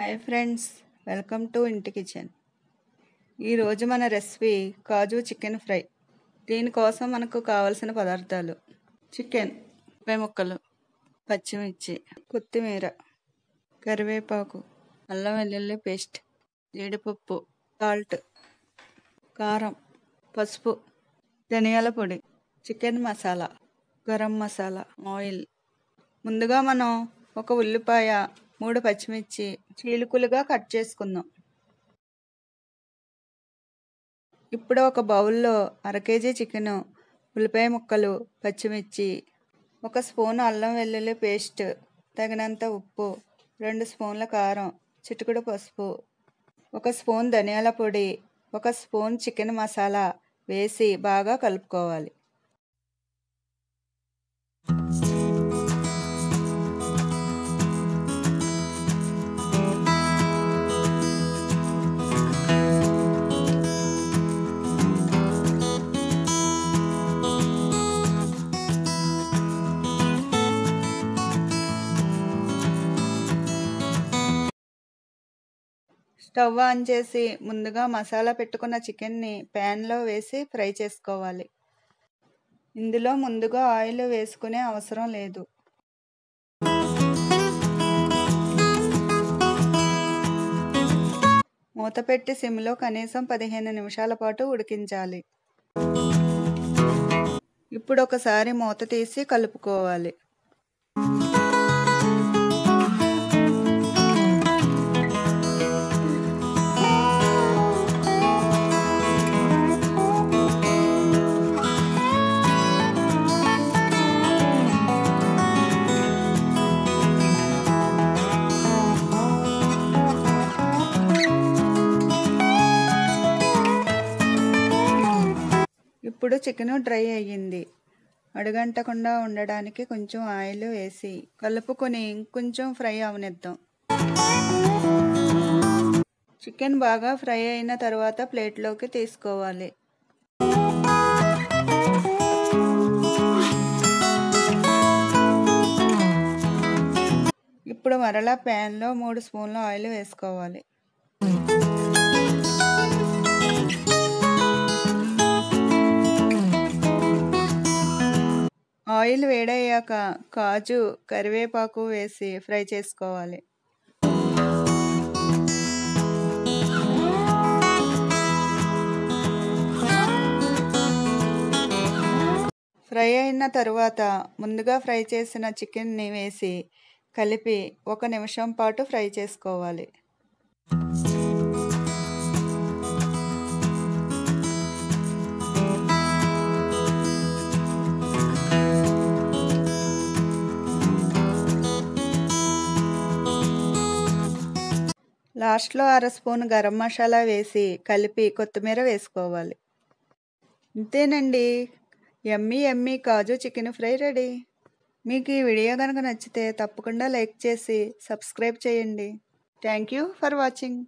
Hi friends welcome to ఇంటి kitchen. ఈరోజు మన రెసిపీ కాజు చికెన్ ఫ్రై. దీనికోసం మనకు కావలసిన పదార్థాలు చికెన్ ముప్పై ముక్కలు పచ్చిమిర్చి కొత్తిమీర కరివేపాకు అల్లం వెల్లుల్లి పేస్ట్ జీడిపప్పు సాల్ట్ కారం పసుపు ధనియాల పొడి చికెన్ మసాలా గరం మసాలా ఆయిల్. ముందుగా మనం ఒక ఉల్లిపాయ మూడు పచ్చిమిర్చి చీలుకులుగా కట్ చేసుకుందాం. ఇప్పుడు ఒక బౌల్లో అర కేజీ చికెను ఉల్లిపాయ ముక్కలు పచ్చిమిర్చి ఒక స్పూన్ అల్లం వెల్లుల్లి పేస్ట్ తగినంత ఉప్పు రెండు స్పూన్ల కారం చిటుకుడు పసుపు ఒక స్పూన్ ధనియాల పొడి ఒక స్పూన్ చికెన్ మసాలా వేసి బాగా కలుపుకోవాలి. స్టవ్ ఆన్ చేసి ముందుగా మసాలా పెట్టుకున్న చికెన్ని ప్యాన్లో వేసి ఫ్రై చేసుకోవాలి. ఇందులో ముందుగా ఆయిల్ వేసుకునే అవసరం లేదు. మూత పెట్టి సిమ్లో కనీసం పదిహేను నిమిషాల పాటు ఉడికించాలి. ఇప్పుడు ఒకసారి మూత తీసి కలుపుకోవాలి. ఇప్పుడు చికెను డ్రై అయ్యింది. అడుగంటకుండా ఉండడానికి కొంచెం ఆయిల్ వేసి కలుపుకొని ఇంకొంచెం ఫ్రై అవనిద్దాం. చికెన్ బాగా ఫ్రై అయిన తర్వాత ప్లేట్లోకి తీసుకోవాలి. ఇప్పుడు మరలా ప్యాన్లో మూడు స్పూన్ల ఆయిల్ వేసుకోవాలి. వేడయ్యాక కాజు కరివేపాకు వేసి ఫ్రై చేసుకోవాలి. ఫ్రై అయిన తరువాత ముందుగా ఫ్రై చేసిన చికెన్ని వేసి కలిపి ఒక నిమిషం పాటు ఫ్రై చేసుకోవాలి. లాస్ట్లో అర స్పూన్ గరం మసాలా వేసి కలిపి కొత్తిమీర వేసుకోవాలి. ఇంతేనండి. ఎమ్మీ ఎమ్మీ కాజు చికెన్ ఫ్రై రెడీ. మీకు ఈ వీడియో కనుక నచ్చితే తప్పకుండా లైక్ చేసి సబ్స్క్రైబ్ చేయండి. Thank you for watching.